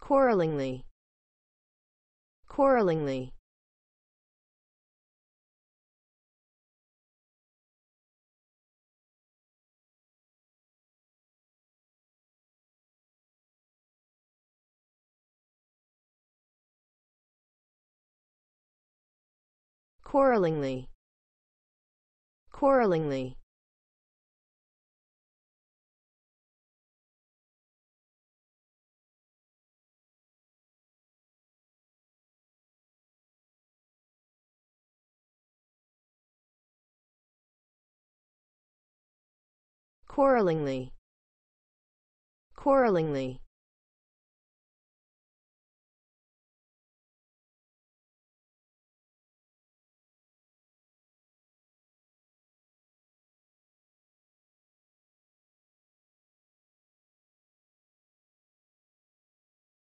quarrelingly. Quarrelingly. Quarrelingly. Quarrelingly quarrelingly. Quarrelingly